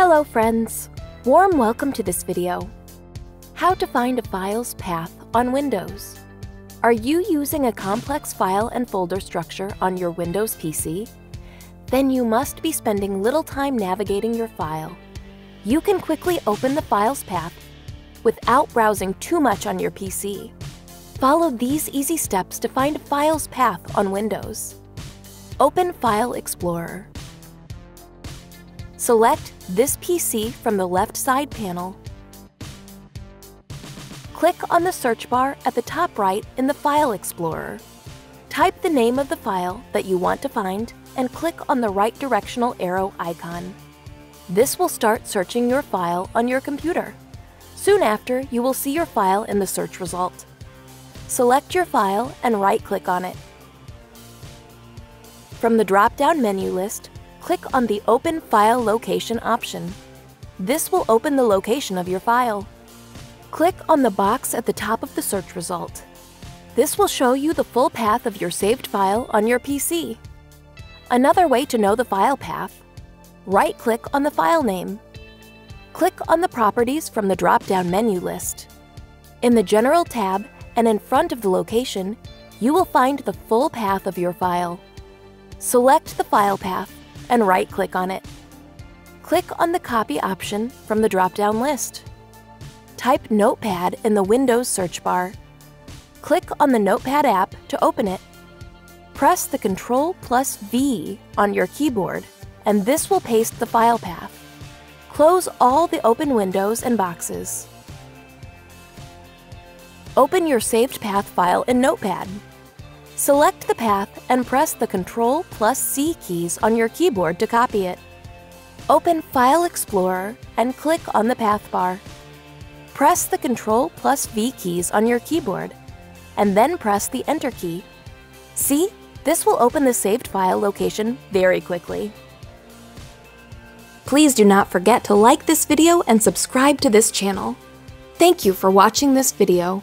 Hello friends! Warm welcome to this video. How to find a file's path on Windows. Are you using a complex file and folder structure on your Windows PC? Then you must be spending little time navigating your file. You can quickly open the file's path without browsing too much on your PC. Follow these easy steps to find a file's path on Windows. Open File Explorer. Select this PC from the left side panel. Click on the search bar at the top right in the File Explorer. Type the name of the file that you want to find and click on the right directional arrow icon. This will start searching your file on your computer. Soon after, you will see your file in the search result. Select your file and right-click on it. From the drop-down menu list, click on the Open File Location option. This will open the location of your file. Click on the box at the top of the search result. This will show you the full path of your saved file on your PC. Another way to know the file path, right-click on the file name. Click on the Properties from the drop-down menu list. In the General tab, and in front of the location, you will find the full path of your file. Select the file path and right-click on it. Click on the Copy option from the drop-down list. Type Notepad in the Windows search bar. Click on the Notepad app to open it. Press the Ctrl plus V on your keyboard, and this will paste the file path. Close all the open windows and boxes. Open your saved path file in Notepad. Select the path and press the Ctrl plus C keys on your keyboard to copy it. Open File Explorer and click on the path bar. Press the Ctrl plus V keys on your keyboard, and then press the Enter key. See? This will open the saved file location very quickly. Please do not forget to like this video and subscribe to this channel. Thank you for watching this video.